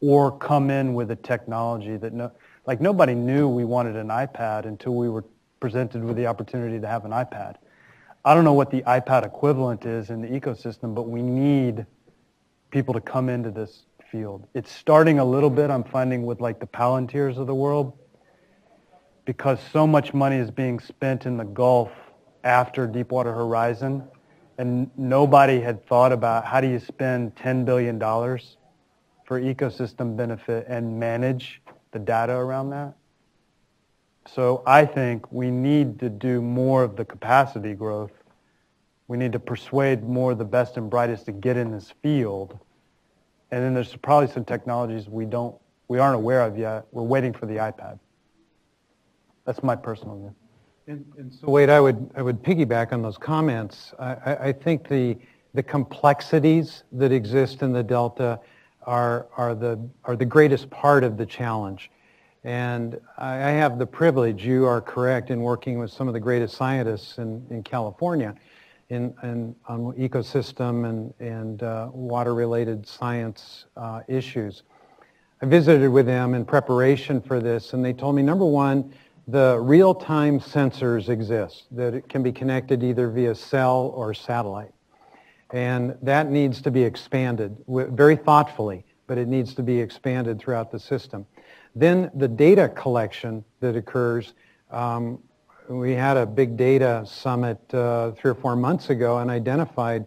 or come in with a technology that no, like nobody knew we wanted an iPad until we were presented with the opportunity to have an iPad. I don't know what the iPad equivalent is in the ecosystem, but we need people to come into this field. It's starting a little bit, I'm finding, with like the Palantirs of the world, because so much money is being spent in the Gulf after Deepwater Horizon, and nobody had thought about how do you spend $10 billion for ecosystem benefit and manage the data around that. So I think we need to do more of the capacity growth. We need to persuade more of the best and brightest to get in this field. And then there's probably some technologies we don't, we aren't aware of yet. We're waiting for the iPad. That's my personal view. And, and so Wade, I would, I would piggyback on those comments. I, I think the, the complexities that exist in the Delta are, are, the, are the greatest part of the challenge. And I have the privilege, you are correct, in working with some of the greatest scientists in, in California in, in, on ecosystem and, and uh, water-related science uh, issues. I visited with them in preparation for this, and they told me, number one, the real-time sensors exist, that it can be connected either via cell or satellite. And that needs to be expanded very thoughtfully, but it needs to be expanded throughout the system. Then the data collection that occurs, um, we had a big data summit uh, three or four months ago and identified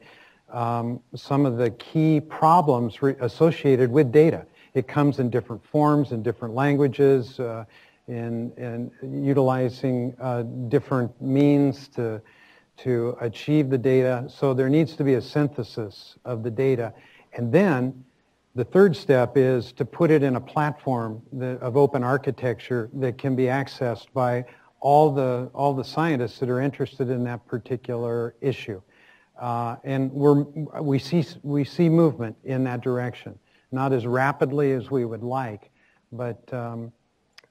um, some of the key problems associated with data. It comes in different forms, in different languages, uh, in, in utilizing uh, different means to, to achieve the data. So there needs to be a synthesis of the data. And then the third step is to put it in a platform that, of open architecture that can be accessed by all the, all the scientists that are interested in that particular issue. Uh, and we're, we, see, we see movement in that direction. Not as rapidly as we would like, but um,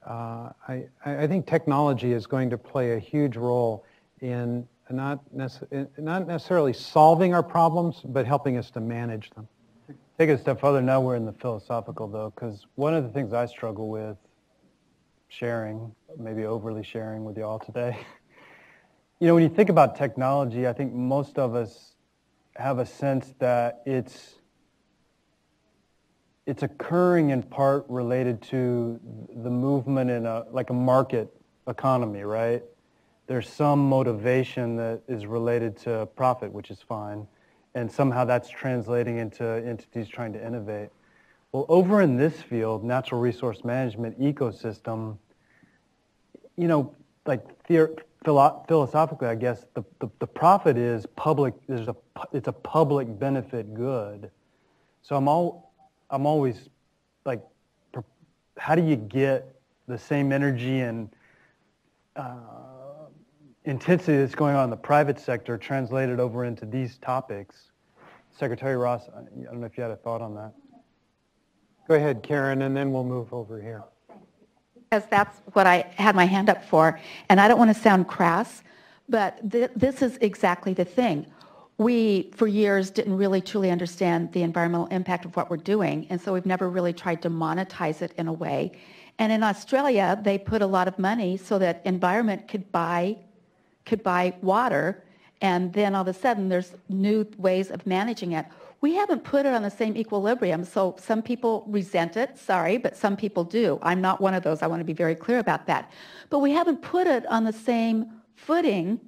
uh, I, I think technology is going to play a huge role in not, nece- not necessarily solving our problems, but helping us to manage them. Take it a step further. Now we're in the philosophical, though, because one of the things I struggle with sharing, maybe overly sharing with you all today, [laughs] you know, when you think about technology, I think most of us have a sense that it's it's occurring in part related to the movement in a like a market economy, right? There's some motivation that is related to profit, which is fine and somehow that's translating into entities trying to innovate. Well, over in this field, natural resource management ecosystem, you know, like theor- philo- philosophically, I guess the, the, the, profit is public. There's a it's a public benefit good. So I'm all I'm always like, how do you get the same energy and uh, intensity that's going on in the private sector translated over into these topics. Secretary Ross, I don't know if you had a thought on that. Go ahead, Karen, and then we'll move over here. Because that's what I had my hand up for, and I don't want to sound crass, but th- this is exactly the thing. We, for years, didn't really truly understand the environmental impact of what we're doing, and so we've never really tried to monetize it in a way. And in Australia, they put a lot of money so that environment could buy could buy water, and then all of a sudden there's new ways of managing it. We haven't put it on the same equilibrium, so some people resent it, sorry, but some people do. I'm not one of those. I want to be very clear about that. But we haven't put it on the same footing,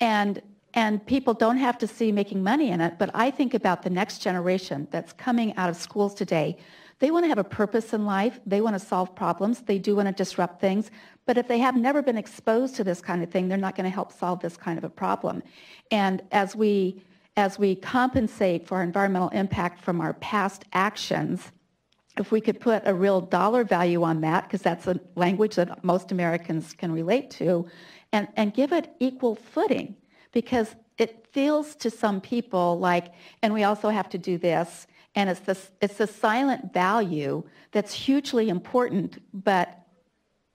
and and people don't have to see making money in it. But I think about the next generation that's coming out of schools today. They want to have a purpose in life. They want to solve problems. They do want to disrupt things. But if they have never been exposed to this kind of thing, they're not going to help solve this kind of a problem. And as we, as we compensate for environmental impact from our past actions, if we could put a real dollar value on that, because that's a language that most Americans can relate to, and, and give it equal footing, because it feels to some people like, and we also have to do this, and it's the, it's the silent value that's hugely important, but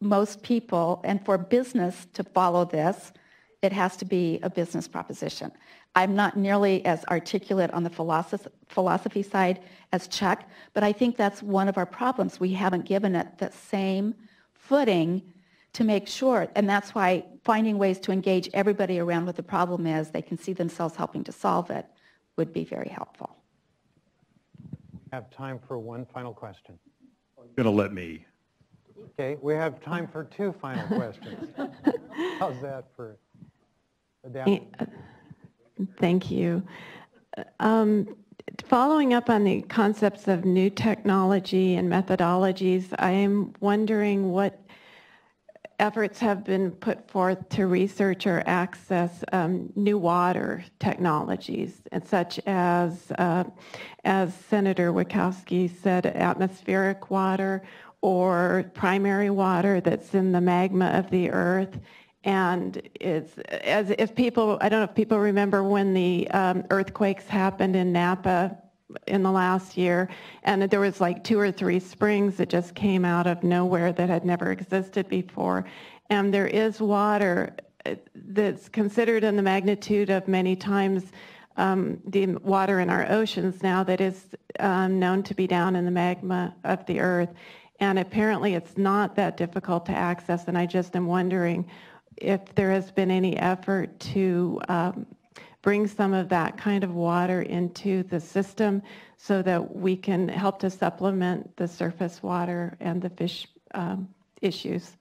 most people, and for business to follow this, it has to be a business proposition. I'm not nearly as articulate on the philosophy side as Chuck, but I think that's one of our problems. We haven't given it the same footing to make sure, and that's why finding ways to engage everybody around what the problem is, they can see themselves helping to solve it, would be very helpful. We Have time for one final question. You're Going to let me. Okay, we have time for two final questions. [laughs] How's that for adapting? Thank you. Um, following up on the concepts of new technology and methodologies, I am wondering what efforts have been put forth to research or access um, new water technologies, such as, uh, as Senator Wieckowski said, atmospheric water or primary water that's in the magma of the earth. And it's as if people, I don't know if people remember when the um, earthquakes happened in Napa in the last year, and there was like two or three springs that just came out of nowhere that had never existed before. And there is water uh, that's considered in the magnitude of many times um, the water in our oceans now that is um, known to be down in the magma of the earth. And apparently it's not that difficult to access, and I just am wondering if there has been any effort to um, bring some of that kind of water into the system so that we can help to supplement the surface water and the fish um, issues.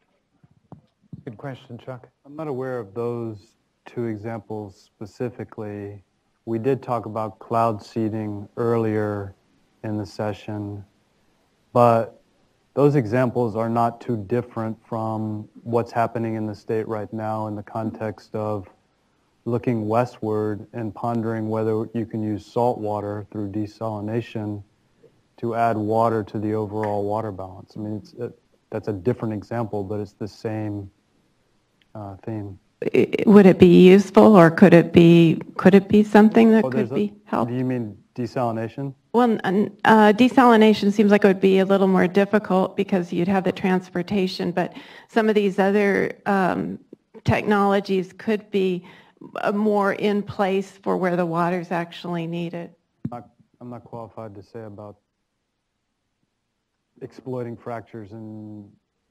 Good question, Chuck. I'm not aware of those two examples specifically. We did talk about cloud seeding earlier in the session, but those examples are not too different from what's happening in the state right now in the context of looking westward and pondering whether you can use salt water through desalination to add water to the overall water balance. I mean, it's, it, that's a different example, but it's the same uh, theme. Would it be useful, or could it be could it be something that oh, could be helpful? Do you mean desalination? Well, uh, desalination seems like it would be a little more difficult because you'd have the transportation, but some of these other um, technologies could be more in place for where the water is actually needed. I'm not, I'm not qualified to say about exploiting fractures in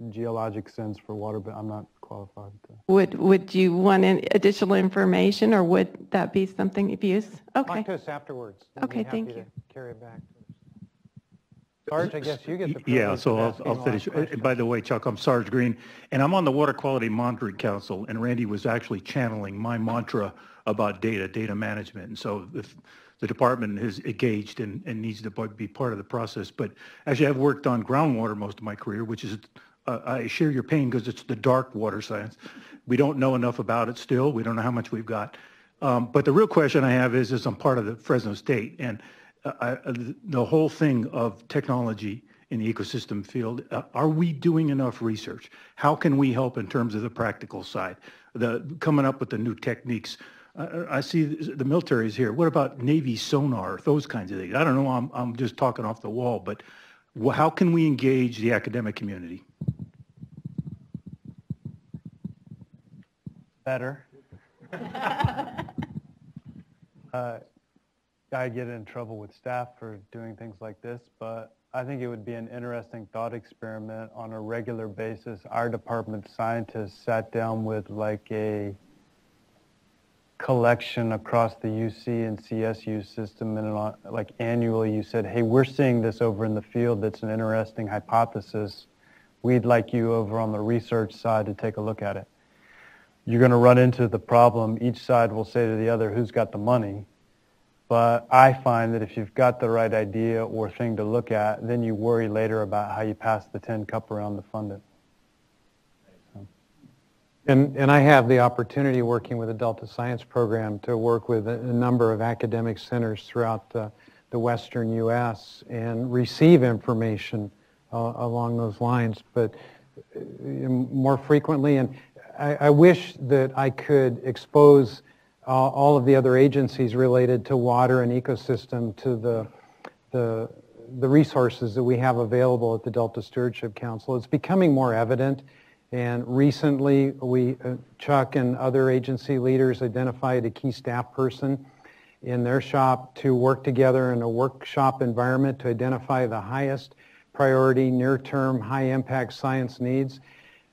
geologic sense for water, but I'm not qualified to. Would Would you want any additional information, or would that be something of use? Okay. Talk to us afterwards. Okay, thank you. Carry it back. Sarge, I guess you get the Yeah, so I'll, I'll finish. By the way, Chuck, I'm Sarge Green, and I'm on the Water Quality Monitoring Council, and Randy was actually channeling my mantra about data, data management. And so if the department is engaged and, and needs to be part of the process. But actually, I've worked on groundwater most of my career, which is, uh, I share your pain because it's the dark water science. We don't know enough about it still. We don't know how much we've got. Um, but the real question I have is, is I'm part of the Fresno State, and uh, the whole thing of technology in the ecosystem field, uh, are we doing enough research? How can we help in terms of the practical side, the coming up with the new techniques? Uh, I see the military is here. What about Navy sonar, those kinds of things? I don't know. I'm, I'm just talking off the wall, but how can we engage the academic community? Better. [laughs] uh, I get in trouble with staff for doing things like this, but I think it would be an interesting thought experiment on a regular basis. Our department scientists sat down with like a collection across the UC and CSU system and uh, like annually you said, hey, we're seeing this over in the field. That's an interesting hypothesis. We'd like you over on the research side to take a look at it. You're going to run into the problem. Each side will say to the other, who's got the money? But I find that if you've got the right idea or thing to look at, then you worry later about how you pass the tin cup around to fund it. And, and I have the opportunity working with the Delta Science Program to work with a, a number of academic centers throughout the, the western U.S. and receive information uh, along those lines, but uh, more frequently. And I, I wish that I could expose uh, all of the other agencies related to water and ecosystem to the, the, the resources that we have available at the Delta Stewardship Council. It's becoming more evident And recently, we, uh, Chuck and other agency leaders identified a key staff person in their shop to work together in a workshop environment to identify the highest priority, near-term, high-impact science needs.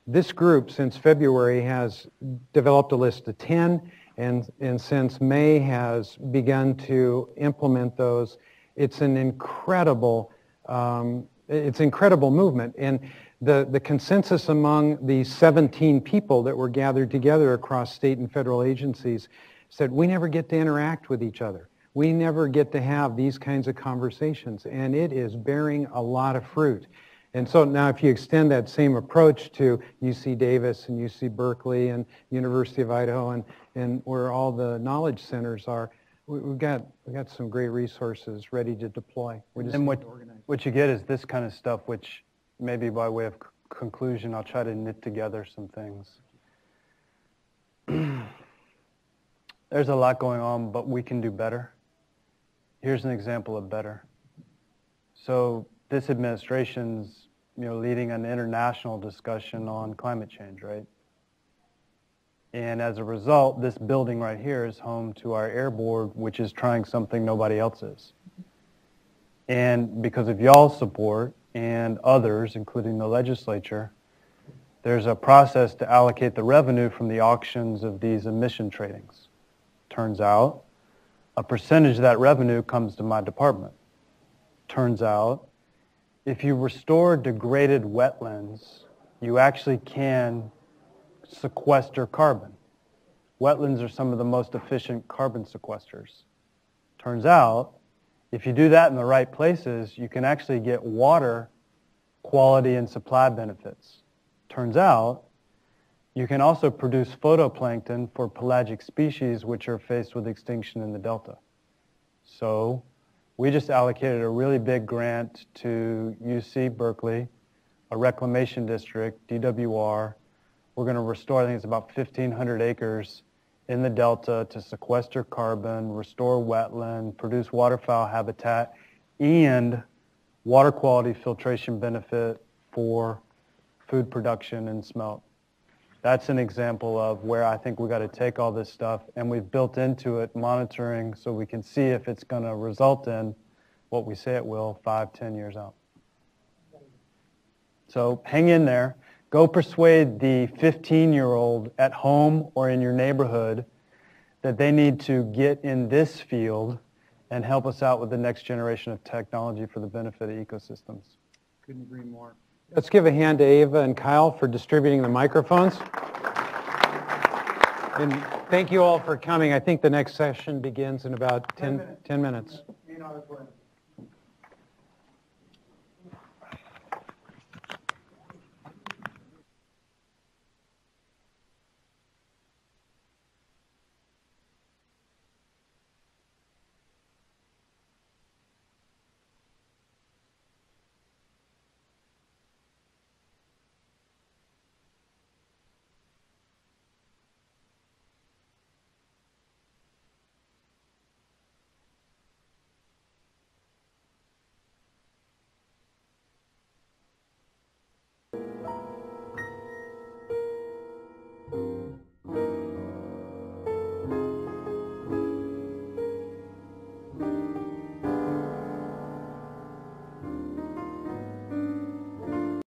This group, since February, has developed a list of 10, and, and since May has begun to implement those. It's an incredible, um, it's incredible movement. And the, the consensus among the 17 people that were gathered together across state and federal agencies said, we never get to interact with each other. We never get to have these kinds of conversations, and it is bearing a lot of fruit. And so now if you extend that same approach to UC Davis and UC Berkeley and University of Idaho and, and where all the knowledge centers are, we, have got, we've got some great resources ready to deploy. We're just and what, what you get is this kind of stuff, which maybe by way of conclusion, I'll try to knit together some things. [clears throat] There's a lot going on, but we can do better. Here's an example of better. So this administration's you know, leading an international discussion on climate change, right? And as a result, this building right here is home to our air board, which is trying something nobody else is. And because of y'all's support and others, including the legislature, there's a process to allocate the revenue from the auctions of these emission tradings. Turns out, a percentage of that revenue comes to my department. Turns out, if you restore degraded wetlands, you actually can sequester carbon. Wetlands are some of the most efficient carbon sequesters. Turns out, if you do that in the right places, you can actually get water quality and supply benefits. Turns out, you can also produce phytoplankton for pelagic species which are faced with extinction in the delta. So we just allocated a really big grant to UC Berkeley, a reclamation district, DWR. We're going to restore, I think it's about 1,500 acres in the delta to sequester carbon, restore wetland, produce waterfowl habitat, and water quality filtration benefit for food production and smelt. That's an example of where I think we've got to take all this stuff and we've built into it monitoring so we can see if it's going to result in what we say it will five, ten years out. So hang in there. Go persuade the 15-year-old at home or in your neighborhood that they need to get in this field and help us out with the next generation of technology for the benefit of ecosystems. Couldn't agree more. Let's give a hand to Ava and Kyle for distributing the microphones. And thank you all for coming. I think the next session begins in about 10, 10 minutes. 10 minutes.